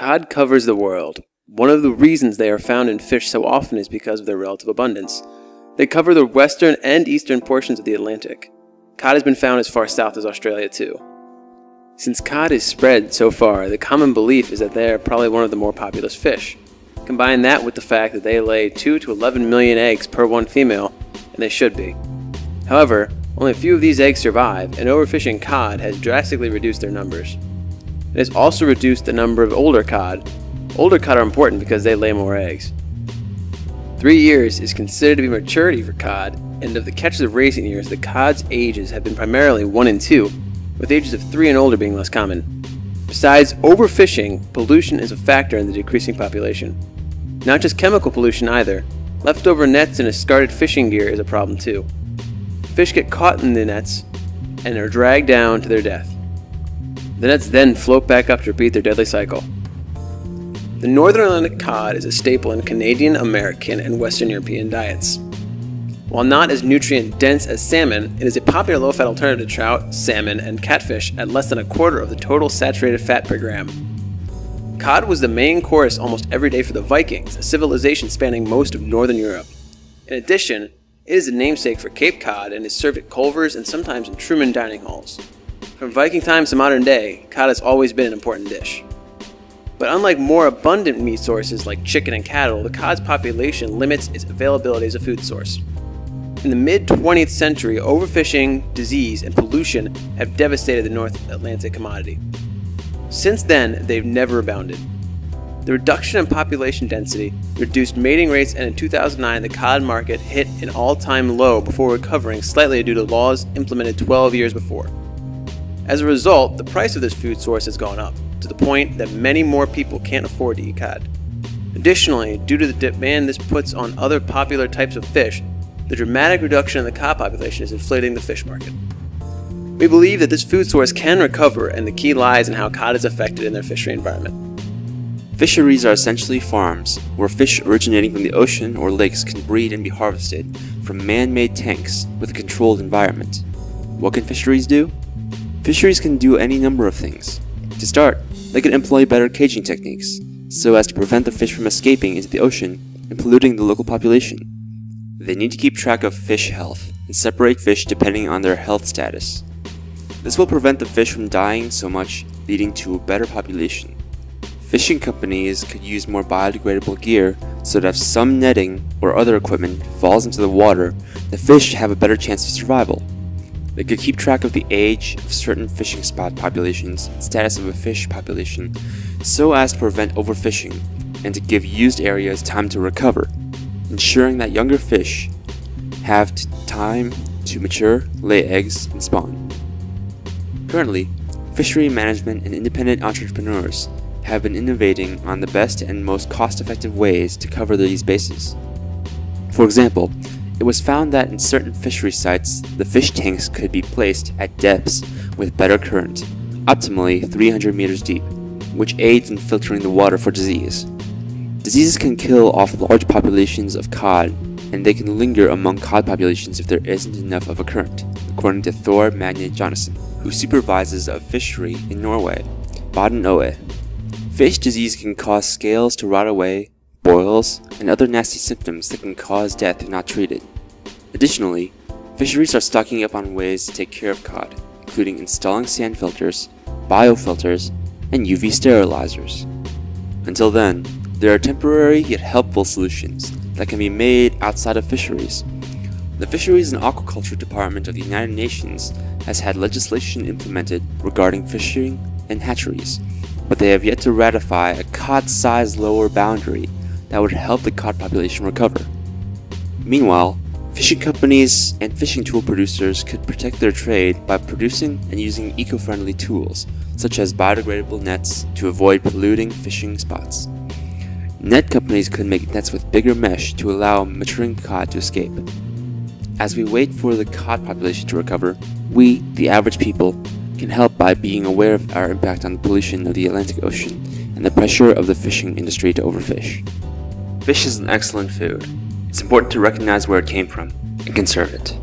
Cod covers the world. One of the reasons they are found in fish so often is because of their relative abundance. They cover the western and eastern portions of the Atlantic. Cod has been found as far south as Australia, too. Since cod is spread so far, the common belief is that they are probably one of the more populous fish. Combine that with the fact that they lay 2 to 11 million eggs per one female, and they should be. However, only a few of these eggs survive, and overfishing cod has drastically reduced their numbers. It has also reduced the number of older cod. Older cod are important because they lay more eggs. Three years is considered to be maturity for cod, and of the catches of racing years, the cod's ages have been primarily 1 and 2, with ages of 3 and older being less common. Besides overfishing, pollution is a factor in the decreasing population. Not just chemical pollution either. Leftover nets and discarded fishing gear is a problem too. Fish get caught in the nets and are dragged down to their death. The nets then float back up to repeat their deadly cycle. The Northern Atlantic cod is a staple in Canadian, American, and Western European diets. While not as nutrient dense as salmon, it is a popular low fat alternative to trout, salmon, and catfish at less than a quarter of the total saturated fat per gram. Cod was the main course almost every day for the Vikings, a civilization spanning most of northern Europe. In addition, it is a namesake for Cape Cod and is served at Culver's and sometimes in Truman dining halls. From Viking times to modern day, cod has always been an important dish. But unlike more abundant meat sources like chicken and cattle, the cod's population limits its availability as a food source. In the mid 20th century, overfishing, disease, and pollution have devastated the North Atlantic commodity. Since then, they've never abounded. The reduction in population density reduced mating rates, and in 2009, the cod market hit an all time low before recovering slightly due to laws implemented 12 years before. As a result, the price of this food source has gone up, to the point that many more people can't afford to eat cod. Additionally, due to the demand this puts on other popular types of fish, the dramatic reduction in the cod population is inflating the fish market. We believe that this food source can recover, and the key lies in how cod is affected in their fishery environment. Fisheries are essentially farms where fish originating from the ocean or lakes can breed and be harvested from man made tanks with a controlled environment. What can fisheries do? Fisheries can do any number of things. To start, they can employ better caging techniques, so as to prevent the fish from escaping into the ocean and polluting the local population. They need to keep track of fish health and separate fish depending on their health status. This will prevent the fish from dying so much, leading to a better population. Fishing companies could use more biodegradable gear so that if some netting or other equipment falls into the water, the fish have a better chance of survival. They could keep track of the age of certain fishing spot populations and status of a fish population so as to prevent overfishing and to give used areas time to recover, ensuring that younger fish have time to mature, lay eggs, and spawn. Currently, fishery management and independent entrepreneurs have been innovating on the best and most cost effective ways to cover these bases. For example, it was found that in certain fishery sites, the fish tanks could be placed at depths with better current, optimally 300 meters deep, which aids in filtering the water for disease. Diseases can kill off large populations of cod, and they can linger among cod populations if there isn't enough of a current, according to Thor Magne Johnson, who supervises a fishery in Norway, Baden Oe. Fish disease can cause scales to rot away, boils, and other nasty symptoms that can cause death if not treated. Additionally, fisheries are stocking up on ways to take care of cod, including installing sand filters, biofilters, and UV sterilizers. Until then, there are temporary yet helpful solutions that can be made outside of fisheries. The Fisheries and Aquaculture Department of the United Nations has had legislation implemented regarding fishing and hatcheries, but they have yet to ratify a cod size lower boundary that would help the cod population recover. Meanwhile, fishing companies and fishing tool producers could protect their trade by producing and using eco friendly tools, such as biodegradable nets, to avoid polluting fishing spots. Net companies could make nets with bigger mesh to allow maturing cod to escape. As we wait for the cod population to recover, we, the average people, can help by being aware of our impact on the pollution of the Atlantic Ocean and the pressure of the fishing industry to overfish. Fish is an excellent food. It's important to recognize where it came from and conserve it.